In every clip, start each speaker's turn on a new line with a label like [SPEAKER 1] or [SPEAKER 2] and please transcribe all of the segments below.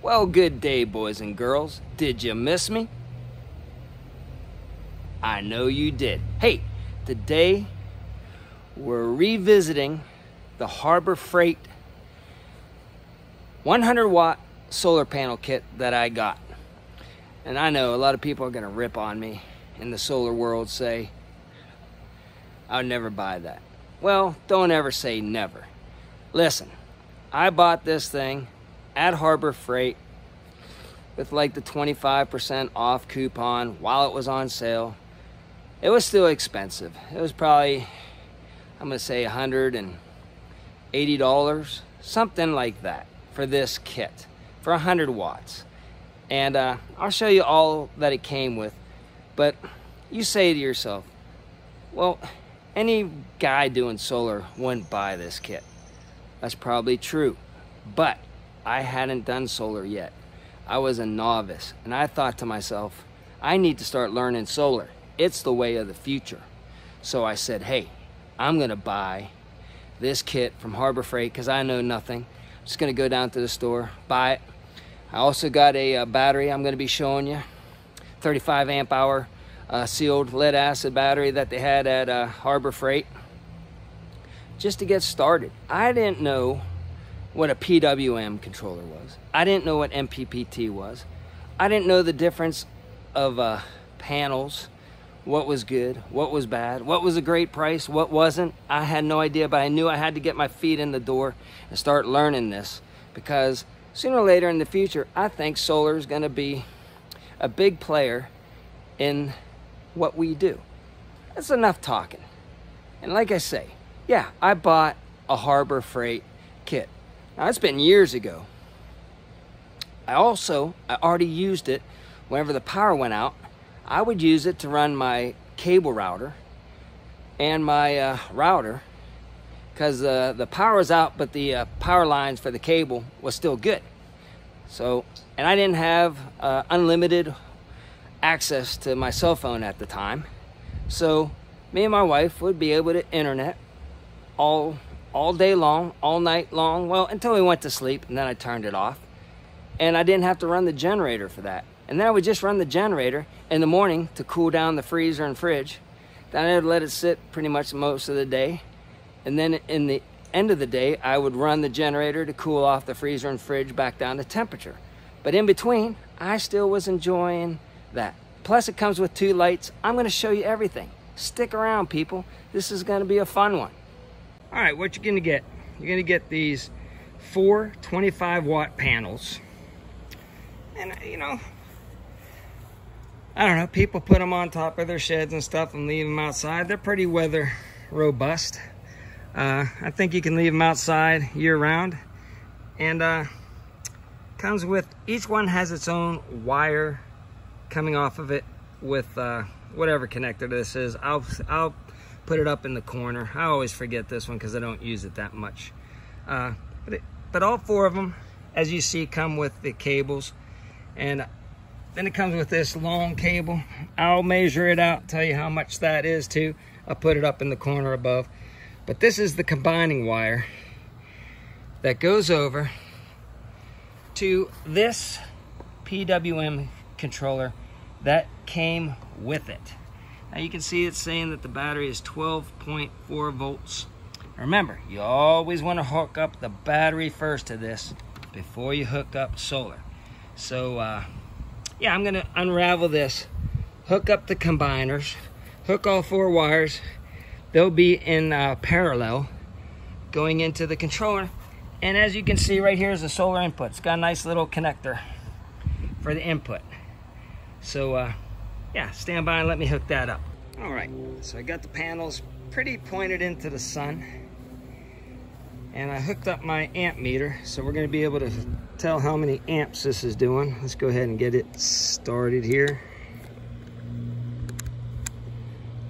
[SPEAKER 1] Well, good day, boys and girls. Did you miss me? I know you did. Hey, today we're revisiting the Harbor Freight 100 watt solar panel kit that I got. And I know a lot of people are to rip on me in the solar world, say, I would never buy that. Well, don't ever say never. Listen, I bought this thing at Harbor Freight with like the 25% off coupon while it was on sale. It was still expensive. It was probably, I'm gonna say $180, something like that for this kit for 100 watts. And uh, I'll show you all that it came with. But you say to yourself, well, any guy doing solar wouldn't buy this kit. That's probably true. But I hadn't done solar yet. I was a novice and I thought to myself, I need to start learning solar. It's the way of the future. So I said, hey, I'm gonna buy this kit from Harbor Freight because I know nothing. I'm just gonna go down to the store, buy it. I also got a, a uh, battery I'm gonna be showing you, 35 amp hour uh, sealed lead acid battery that they had at uh, Harbor Freight just to get started. I didn't know what a PWM controller was. I didn't know what MPPT was. I didn't know the difference of uh, panels, what was good, what was bad, what was a great price, what wasn't. I had no idea, but I knew I had to get my feet in the door and start learning this because sooner or later in the future, I think solar is going to be a big player in what we do. That's enough talking. And like I say, yeah, I bought a Harbor Freight kit. Now, it's been years ago. I also, I already used it whenever the power went out. I would use it to run my cable router and my uh, router because uh, the power was out, but the uh, power lines for the cable was still good. So, and I didn't have uh, unlimited access to my cell phone at the time. So me and my wife would be able to internet all all day long, all night long, well, until we went to sleep and then I turned it off. And I didn't have to run the generator for that. And then I would just run the generator in the morning to cool down the freezer and fridge. Then I would let it sit pretty much most of the day. And then in the end of the day, I would run the generator to cool off the freezer and fridge back down to temperature. But in between, I still was enjoying that. Plus it comes with two lights. I'm gonna show you everything. Stick around people. This is gonna be a fun one. All right, what you're gonna get? You're gonna get these four 25 watt panels. And you know, I don't know, people put them on top of their sheds and stuff and leave them outside. They're pretty weather robust. Uh, I think you can leave them outside year round. And uh, comes with, each one has its own wire coming off of it with uh, whatever connector this is. I'll, I'll put it up in the corner. I always forget this one because I don't use it that much. Uh, but, it, but all four of them, as you see, come with the cables. And then it comes with this long cable. I'll measure it out, tell you how much that is too. I'll put it up in the corner above. But this is the combining wire that goes over to this PWM controller that came with it. Now you can see it's saying that the battery is 12.4 volts. Remember, you always want to hook up the battery first to this before you hook up solar. So uh, yeah, I'm gonna unravel this, hook up the combiners, hook all four wires. They'll be in uh, parallel going into the controller. And as you can see right here is the solar input. It's got a nice little connector for the input. So uh, yeah, stand by and let me hook that up. All right, so I got the panels pretty pointed into the sun. And I hooked up my amp meter, so we're gonna be able to tell how many amps this is doing. Let's go ahead and get it started here.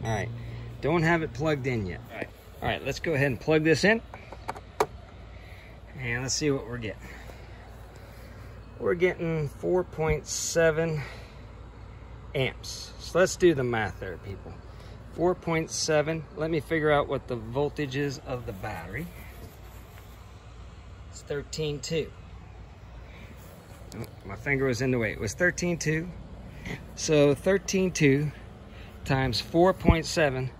[SPEAKER 1] All right, don't have it plugged in yet. All right, all right let's go ahead and plug this in. And let's see what we're getting. We're getting 4.7 amps. So let's do the math there, people. 4.7. Let me figure out what the voltage is of the battery. It's 13.2. my finger was in the way. It was 13.2. So 13.2 times 4.7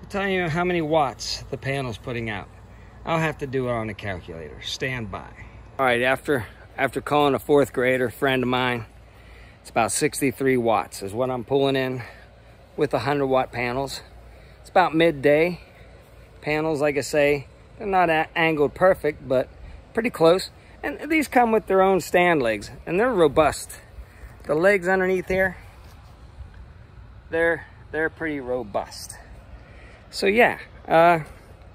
[SPEAKER 1] will tell you how many watts the panel's putting out. I'll have to do it on a calculator. Stand by. All right, after after calling a fourth grader friend of mine, it's about 63 watts is what I'm pulling in with 100 watt panels. It's about midday. Panels, like I say, they're not angled perfect, but pretty close. And these come with their own stand legs, and they're robust. The legs underneath here, they're they're pretty robust. So yeah, uh,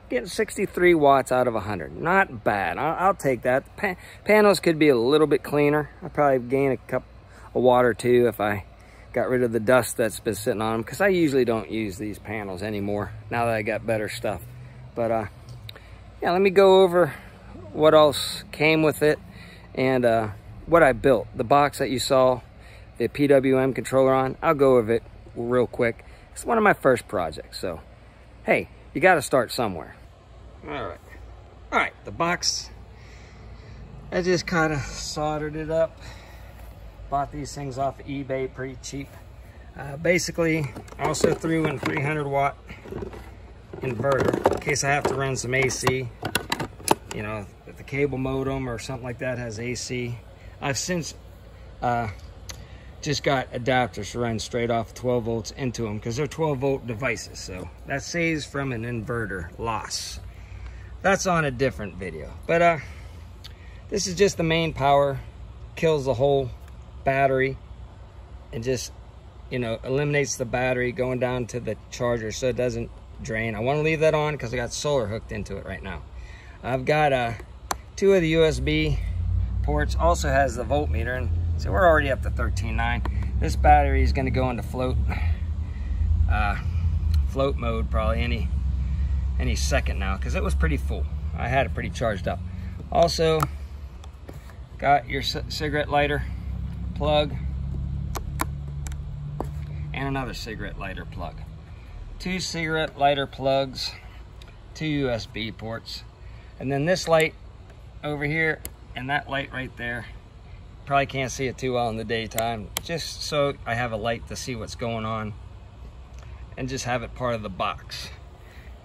[SPEAKER 1] getting 63 watts out of 100. Not bad. I'll, I'll take that. Pa panels could be a little bit cleaner. I'd probably gain a water too if I got rid of the dust that's been sitting on them because I usually don't use these panels anymore now that I got better stuff. But uh, yeah, let me go over what else came with it and uh, what I built. The box that you saw the PWM controller on, I'll go over it real quick. It's one of my first projects, so hey, you got to start somewhere. All right. All right, the box, I just kind of soldered it up. Bought these things off eBay pretty cheap. Uh, basically, also threw in 300 watt inverter in case I have to run some AC. You know, if the cable modem or something like that has AC. I've since uh, just got adapters to run straight off 12 volts into them because they're 12 volt devices. So that saves from an inverter loss. That's on a different video. But uh, this is just the main power, kills the whole battery and just, you know, eliminates the battery going down to the charger so it doesn't drain. I want to leave that on because I got solar hooked into it right now. I've got uh, two of the USB ports, also has the voltmeter and so we're already up to 13.9. This battery is going to go into float uh, float mode probably any any second now because it was pretty full. I had it pretty charged up. Also, got your cigarette lighter plug and another cigarette lighter plug. Two cigarette lighter plugs, two USB ports, and then this light over here and that light right there Probably can't see it too well in the daytime, just so I have a light to see what's going on and just have it part of the box.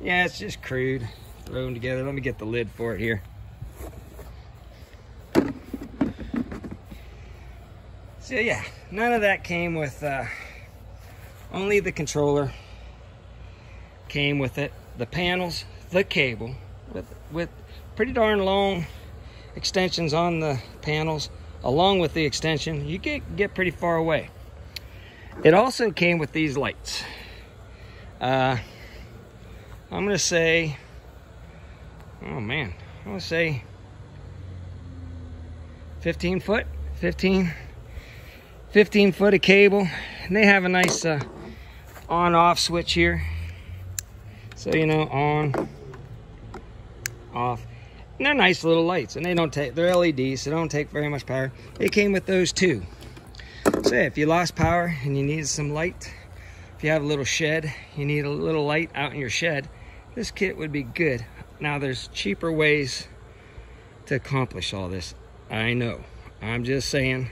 [SPEAKER 1] Yeah, it's just crude, thrown together. Let me get the lid for it here. So yeah, none of that came with, uh, only the controller came with it. The panels, the cable, with, with pretty darn long extensions on the panels along with the extension, you get, get pretty far away. It also came with these lights. Uh, I'm gonna say, oh man, I'm gonna say 15 foot, 15, 15 foot of cable. And they have a nice uh, on off switch here. So, you know, on, off. And they're nice little lights, and they don't take, they're LEDs, so they don't take very much power. It came with those too. So if you lost power and you needed some light, if you have a little shed, you need a little light out in your shed, this kit would be good. Now there's cheaper ways to accomplish all this. I know. I'm just saying,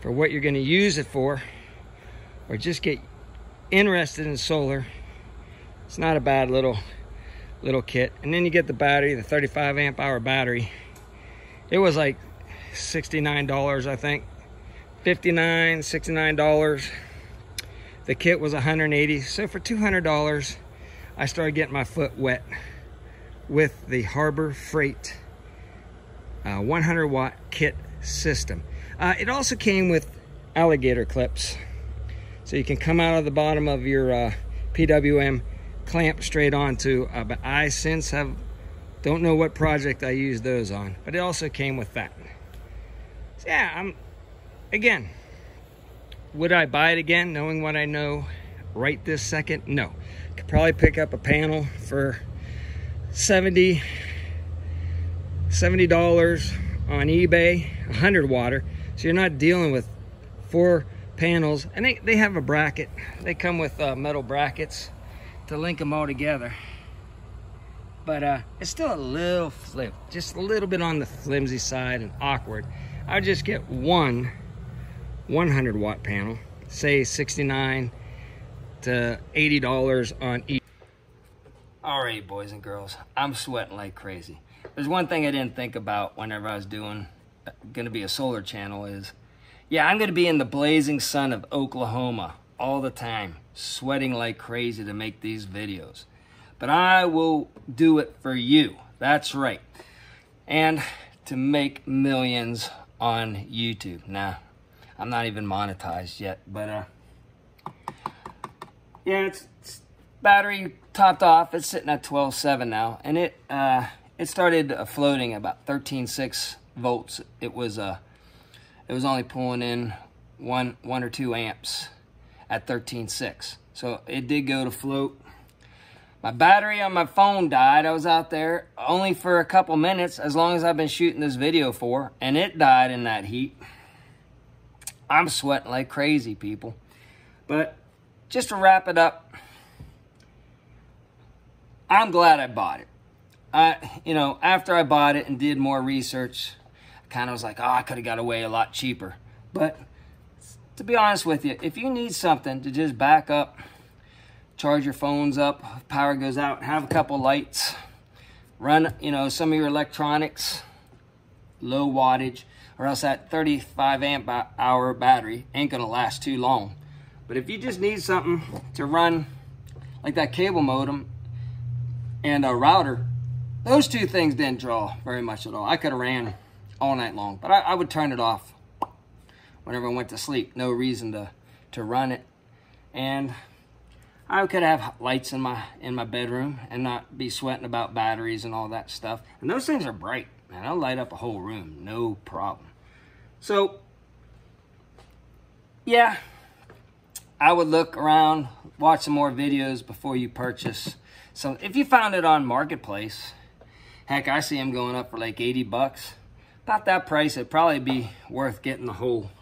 [SPEAKER 1] for what you're gonna use it for, or just get interested in solar, it's not a bad little little kit. And then you get the battery, the 35 amp hour battery. It was like $69, I think. 59 $69. The kit was 180 So for $200, I started getting my foot wet with the Harbor Freight uh, 100 watt kit system. Uh, it also came with alligator clips. So you can come out of the bottom of your uh, PWM clamp straight onto. Uh, but I since have, don't know what project I used those on, but it also came with that. So yeah, I'm, again, would I buy it again knowing what I know right this second? No. Could probably pick up a panel for 70 $70 on eBay, 100 water. So you're not dealing with four panels. And they, they have a bracket. They come with uh, metal brackets to link them all together. But uh, it's still a little flip, just a little bit on the flimsy side and awkward. I would just get one 100 watt panel, say 69 to $80 on each. All right, boys and girls, I'm sweating like crazy. There's one thing I didn't think about whenever I was doing, uh, gonna be a solar channel is, yeah, I'm gonna be in the blazing sun of Oklahoma all the time, sweating like crazy to make these videos. But I will do it for you. That's right. And to make millions on YouTube. Now, I'm not even monetized yet, but uh, yeah, it's, it's battery topped off. It's sitting at 12.7 now, and it uh, it started uh, floating about 13.6 volts. It was uh, it was only pulling in one one or two amps at 13.6. So it did go to float. My battery on my phone died. I was out there only for a couple minutes, as long as I've been shooting this video for, and it died in that heat. I'm sweating like crazy, people. But just to wrap it up, I'm glad I bought it. I, you know, after I bought it and did more research, kind of was like, oh, I could have got away a lot cheaper. But to be honest with you, if you need something to just back up, charge your phones up, power goes out, have a couple lights, run, you know, some of your electronics, low wattage, or else that 35 amp hour battery ain't gonna last too long. But if you just need something to run like that cable modem and a router, those two things didn't draw very much at all. I could have ran all night long, but I, I, would turn it off whenever I went to sleep. No reason to, to run it. And I could have lights in my in my bedroom and not be sweating about batteries and all that stuff. And those things are bright, man. I'll light up a whole room, no problem. So, yeah, I would look around, watch some more videos before you purchase. So if you found it on Marketplace, heck, I see them going up for like 80 bucks. About that price, it'd probably be worth getting the whole,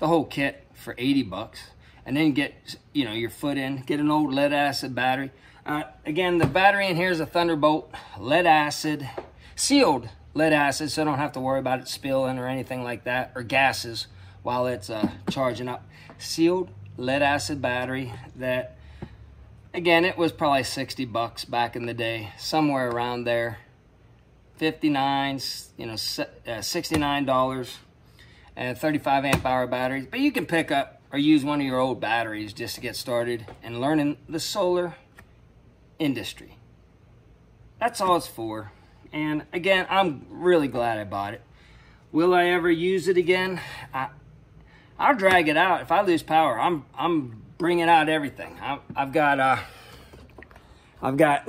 [SPEAKER 1] the whole kit for 80 bucks. And then get, you know, your foot in, get an old lead acid battery. Uh, again, the battery in here is a Thunderbolt lead acid, sealed lead acid, so I don't have to worry about it spilling or anything like that, or gases while it's uh, charging up. Sealed lead acid battery that, again, it was probably 60 bucks back in the day, somewhere around there. 59, you know, uh, $69 and 35 amp hour batteries. But you can pick up or use one of your old batteries just to get started and learning the solar industry. That's all it's for. And again, I'm really glad I bought it. Will I ever use it again? I, I'll drag it out. If I lose power, I'm I'm bringing out everything. I, I've got uh, I've got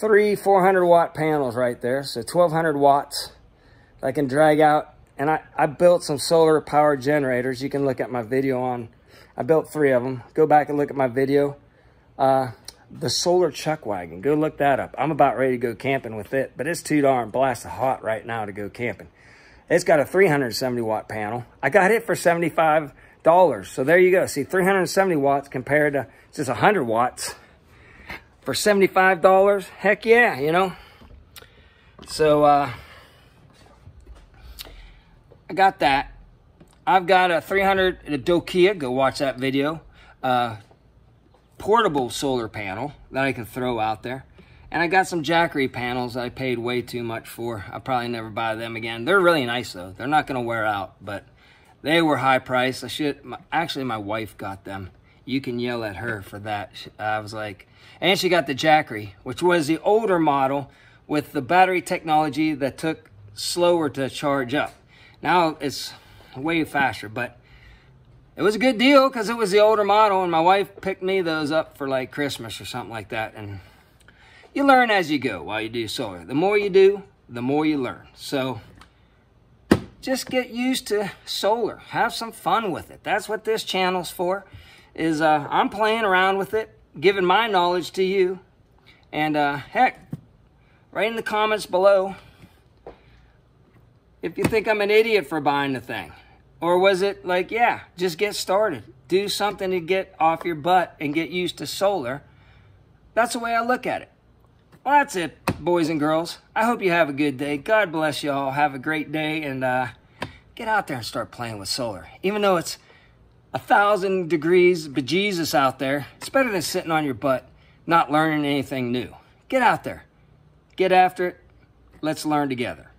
[SPEAKER 1] three 400 watt panels right there, so 1200 watts. I can drag out, and I I built some solar power generators. You can look at my video on. I built three of them. Go back and look at my video. Uh, the solar chuck wagon. Go look that up. I'm about ready to go camping with it, but it's too darn blasted hot right now to go camping. It's got a 370 watt panel. I got it for $75. So there you go. See, 370 watts compared to just 100 watts for $75. Heck yeah, you know. So, uh, I got that. I've got a 300, a Dokio, go watch that video. Uh, portable solar panel that I can throw out there. And I got some Jackery panels I paid way too much for. I'll probably never buy them again. They're really nice though. They're not going to wear out, but they were high price. I should, my, actually my wife got them. You can yell at her for that. I was like, and she got the Jackery, which was the older model with the battery technology that took slower to charge up. Now it's way faster, but it was a good deal because it was the older model and my wife picked me those up for like Christmas or something like that. And you learn as you go while you do solar. The more you do, the more you learn. So just get used to solar. Have some fun with it. That's what this channel's for. Is uh, I'm playing around with it, giving my knowledge to you. And uh, heck, write in the comments below, if you think I'm an idiot for buying the thing. Or was it like, yeah, just get started. Do something to get off your butt and get used to solar. That's the way I look at it. Well, that's it, boys and girls. I hope you have a good day. God bless you all. Have a great day and uh, get out there and start playing with solar. Even though it's a thousand degrees bejesus out there, it's better than sitting on your butt not learning anything new. Get out there. Get after it. Let's learn together.